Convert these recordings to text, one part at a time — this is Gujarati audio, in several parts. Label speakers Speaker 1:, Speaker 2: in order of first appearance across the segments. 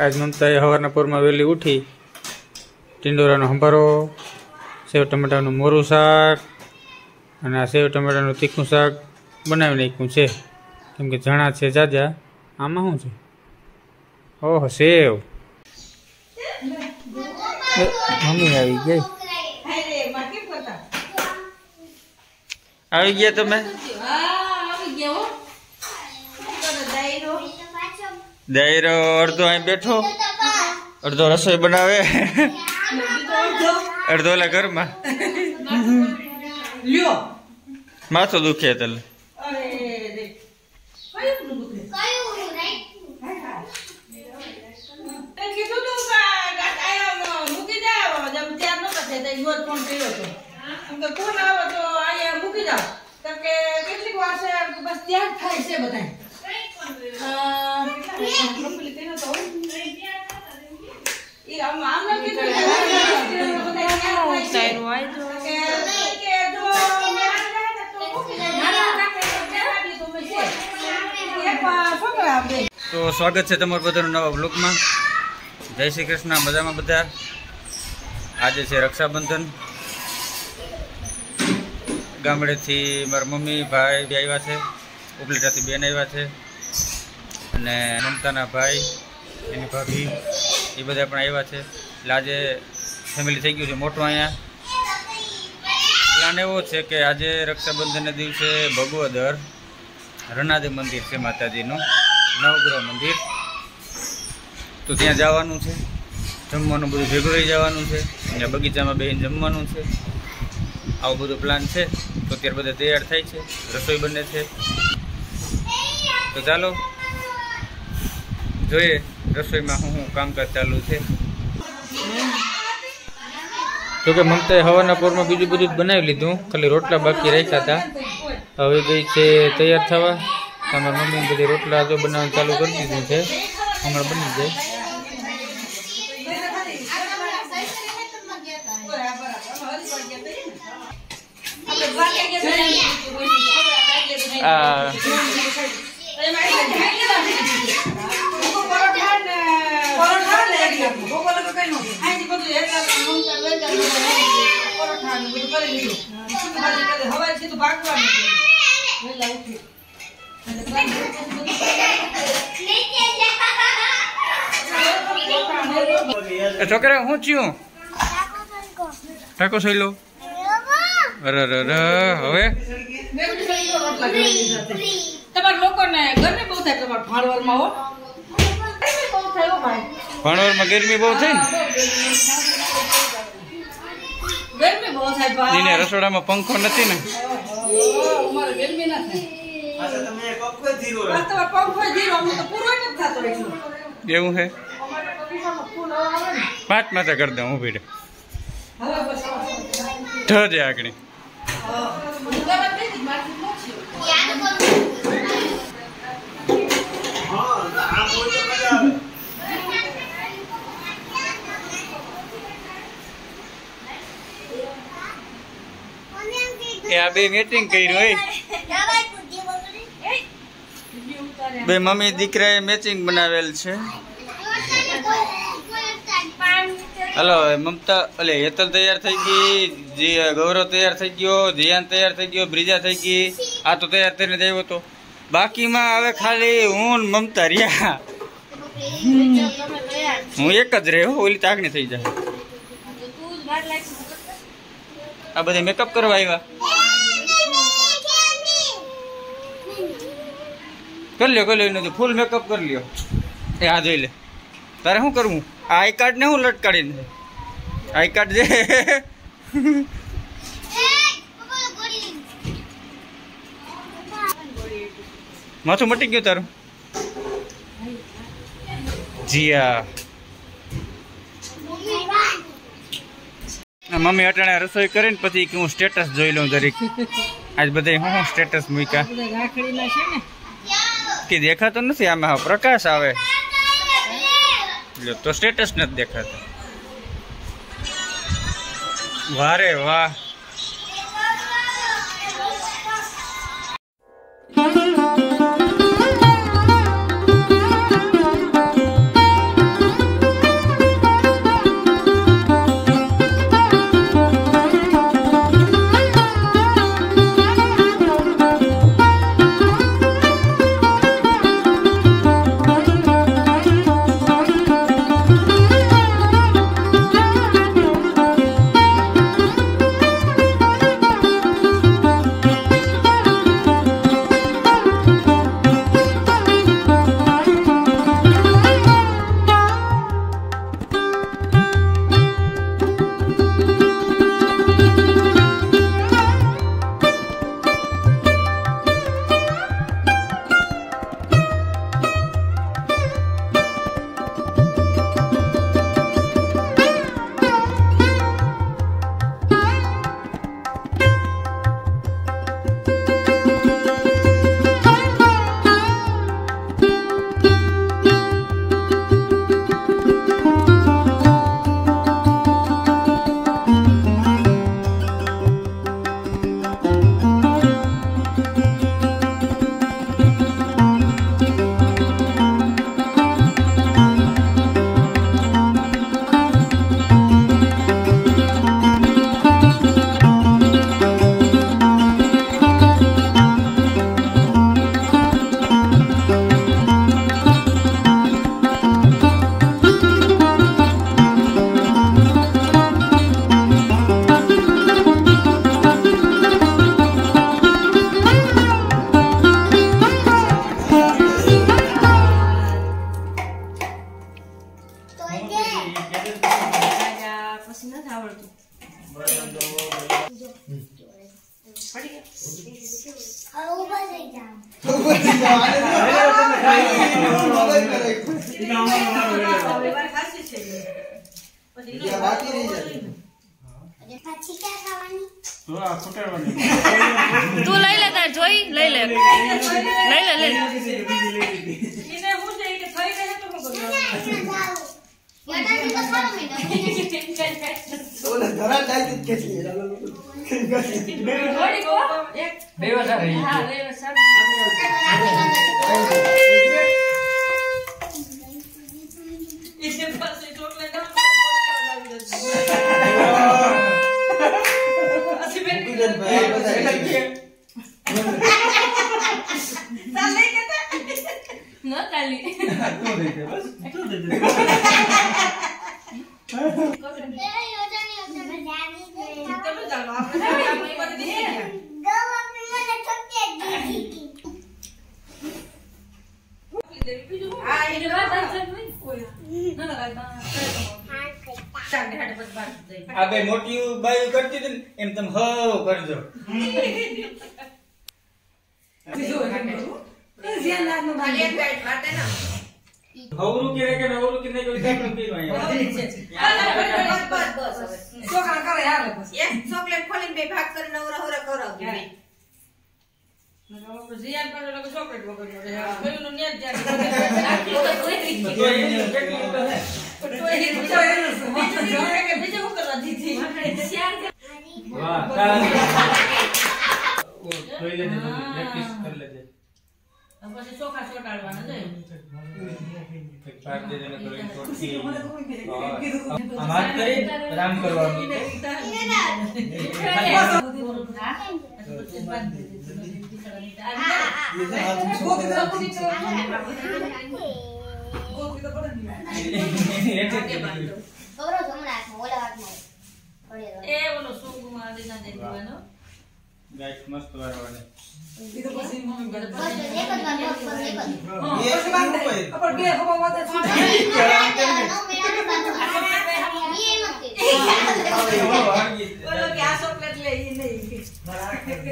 Speaker 1: આજ મમતાએ સવારના પોરમાં વહેલી ઉઠી ટીંડોરાનો હંભારો સેવ ટમેટાનું મોરું શાક અને આ સેવ ટમેટાનું તીખું શાક બનાવી નાખ્યું છે. કેમ કે ચણા છે જાજા. આમાં શું છે? ઓહો સેવ. મમ્મી આવી ગઈ. આવી ગયા તમે? દાયરો અડધો અહીં બેઠો. અડધો રસોઈ બનાવે. અડધો ઓલા ઘરમાં.
Speaker 2: લ્યો.
Speaker 1: માથું દુખે તલે.
Speaker 2: કેટલીક વાર છે બસ ત્યાં જ થાય છે તેનો તો
Speaker 1: સ્વાગત છે તમારું બધાનું નવા બ્લોગમાં જય શ્રી કૃષ્ણ, મજામાં બધા? આજે છે રક્ષાબંધન. ગામડેથી મારા મમ્મી, ભાઈ બે આવ્યા છે. ઉપલેટાથી બેન આવ્યા છે. અને મમતાના ભાઈ, એની ભાભી, એ બધા પણ આવ્યા છે. એટલે આજે ફેમિલી થઈ ગયું છે મોટું અહીંયા. પ્લાન એવો છે કે આજે રક્ષાબંધનના દિવસે ભગવદર રણાદેવ મંદિર છે માતાજીનું, નવગ્રહ મંદિર. તો ત્યાં જવાનું છે. જમવાનું બધું ભેગું રહી જવાનું છે. ત્યાં બગીચામાં બેહીને જમવાનું છે. આવું બધું પ્લાન છે. તો અત્યારે બધા તૈયાર થાય છે. રસોઈ બને છે. તો ચાલો. જોઈએ રસોઈમાં શું શું કામકાજ ચાલુ છે. જોકે મમતાએ હવાના પોરમાં બીજું બધું જ બનાવી લીધું. ખાલી રોટલા બાકી રાખ્યા હતા. હવે ગઈ છે તૈયાર થવા. તમારા મમ્મી બધી રોટલા જો બનાવવાનું ચાલુ કરી દીધું છે. હમણાં બની જાય. આ એ છોકરા, હું છું? ટાકો સહી લો અરે હવે?
Speaker 2: તમારા લોકોને ગરમી બહુ થાય તમારા ભાણવલમાં હો. બહુ થાય ભાઈ
Speaker 1: ભણવામાં ગરમી બહુ થઈ ને?
Speaker 2: ગરમી બહુ થાય ભાઈ
Speaker 1: એને રસોડામાં પંખો નથી ને? એવું છે
Speaker 2: અમારે તો ખિસ્સામાં ફૂલ હવા આવે ને.
Speaker 1: પાંચ માથે કરી દઉં
Speaker 2: હું બસ
Speaker 1: ઠ આગળ
Speaker 2: દવા દઈ દીધી મારથી ન થયું
Speaker 1: આ બે મેટિંગ કર્યું હોય. બે મમ્મી દીકરાએ મેચિંગ બનાવેલ છે. હલો, મમતા, અલે, હેતલ તૈયાર થઈ ગઈ ગૌરવ તૈયાર થઈ ગયો જીયાન તૈયાર થઈ ગયો, બ્રિજા થઈ ગઈ, આ તો તૈયાર થઈને જ આવ્યો તો. બાકીમાં હવે ખાલી હું મમતા રહ્યા. હું એક જ રહ્યો, ઓલી તાકણી થઈ જાય. આ બધા મેકઅપ કરવા આવ્યા? કરી લ્યો કરી લ્યો ફૂલ મેકઅપ કરી લ્યો. એ આ જોઈ લે. તારે શું કરવું? આઈ કાર્ડ ને હું લટકાડીને આઈ કાર્ડ જે માથું મટી ગયું તારું. જીયા. મમ્મી અટાણે રસોઈ કરીને પછી હું સ્ટેટસ જોઈ લઉં દરેક આજ બધા હું સ્ટેટસ મૂક્યા?
Speaker 2: રાખડીના છે ને?
Speaker 1: કે દેખાતો નથી આમાં પ્રકાશ આવે. તો સ્ટેટસ નથી દેખાતો. વારે વાહ.
Speaker 3: તું લઈ લે તાર જોઈ લઈ લે. લઈ લે લઈ લે.
Speaker 2: એને હું છે કે થઈ ગઈ તો શું કરવાનું?
Speaker 4: યટાથી તો ખાવા માંડ્યા.
Speaker 5: ઓલા ઘણા ટાઈમ જ કેટલી
Speaker 2: થોડીક હો. એક
Speaker 1: બે વર્ષ રહી
Speaker 2: હા બે વર્ષ એને પાસે ચોકલેટ આપો,
Speaker 5: આ
Speaker 1: બે મોટી બાઈ કરતી હતી એમ તમે હવ કરજો હવરું કે કે નવરું કે નહીં કોઈ કામ નથી
Speaker 2: છોકરા કરે હાલે પછી.
Speaker 6: એક ચોકલેટ ખોલીને બે ભાગ કરીને નવરા હોરા કરાવજો બે.
Speaker 2: જીયાન પાસે લોકો ચોકલેટ વગરનો રહે. પેલુંનું ન્યા જ જાય.
Speaker 1: તો એની કેટલી તો હે
Speaker 2: બીજું જણાય કે બીજું શું કરવા દીધી?
Speaker 1: વાહ તારા ઓ જોઈ લેજે પ્રેક્ટિસ કરી રામ કરવાનું
Speaker 2: એ
Speaker 1: મસ્ત વારવાની
Speaker 4: બસ બસ, એક જ વાર, બસ, એક જ.
Speaker 5: એ
Speaker 4: કે.
Speaker 2: આ ચોકલેટ નહીં.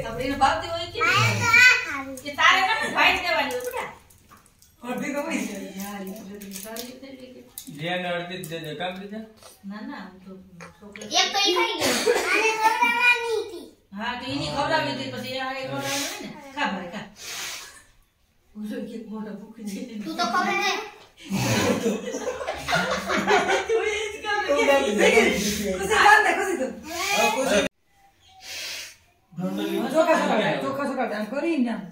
Speaker 2: આપણે ભાવતી હોય કે કે તારે કામ ભાઈ દેવાની બેટા. તારી રીતે લે કે.
Speaker 1: ધ્યાન અડધી જ દેજે કામ દીધા?
Speaker 2: ના ના હું તો છોકરો
Speaker 4: એક તો ઈ ખાઈ ગયો.
Speaker 2: હા તો એની ખવડાવી હતી પછી આ એક ખવડાવી ને. ખા ભાઈ ખા. ઓલો કે મોટો ભૂખી જઈને
Speaker 4: તું તો ખબર ને
Speaker 2: તું એ જ કામ. હા
Speaker 1: એ
Speaker 2: સૌરાગણી બાદ ને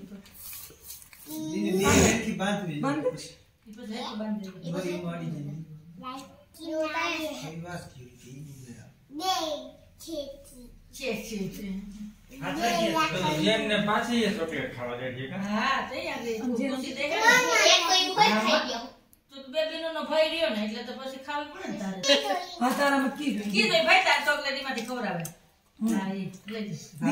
Speaker 2: છે છે છે
Speaker 1: જેમ ને પાછી ચોકલેટ ખાવા કા
Speaker 2: હા ને.
Speaker 4: કોઈ
Speaker 2: તું તો બે બેનોનો ભાઈ રહ્યો ને એટલે તો પછી ખાવી પડે ને ભાઈ તાર ચોકલેટ એમાંથી ખવડાવે હા?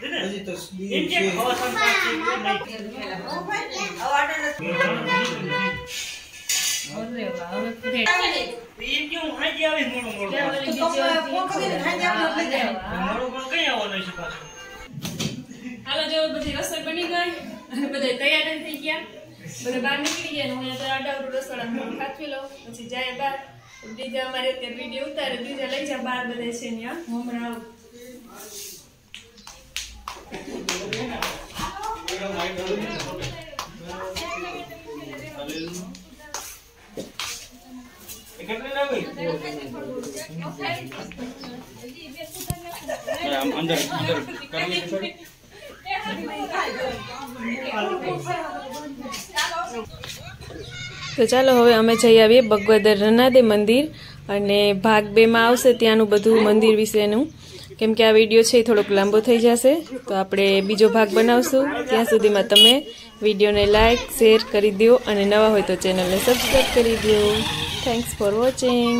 Speaker 5: હજી તો છે.
Speaker 3: હાલો જો બધી રસોઈ બની ગઈ. અને બધા તૈયાર થઈ ગયા બધા બહાર નીકળી ગયા હું અહીંયા અડાવરું રસોડા ખાચવી લઉં. પછી જાય બહાર. બીજા અમારે અત્યારે વીડિયો ઉતારે. બીજા લઈ જાય બહાર બધા છે ત્યાં હમણાં
Speaker 1: અંદર અંદર
Speaker 3: તો ચાલો હવે અમે જઈ આવીએ બગવદર રનાદે મંદિર અને ભાગ બેમાં આવશે ત્યાંનું બધું મંદિર વિશેનું. કેમ કે આ વીડિયો છે એ થોડોક લાંબો થઈ જશે, તો આપણે બીજો ભાગ બનાવશું. ત્યાં સુધીમાં તમે વિડીયોને લાઇક શેર કરી દો અને નવા હોય તો ચેનલને સબસ્ક્રાઈબ કરી દો. થેન્ક્સ ફોર વોચિંગ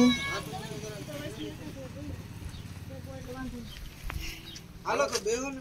Speaker 5: હાલો, તો બેહો ને.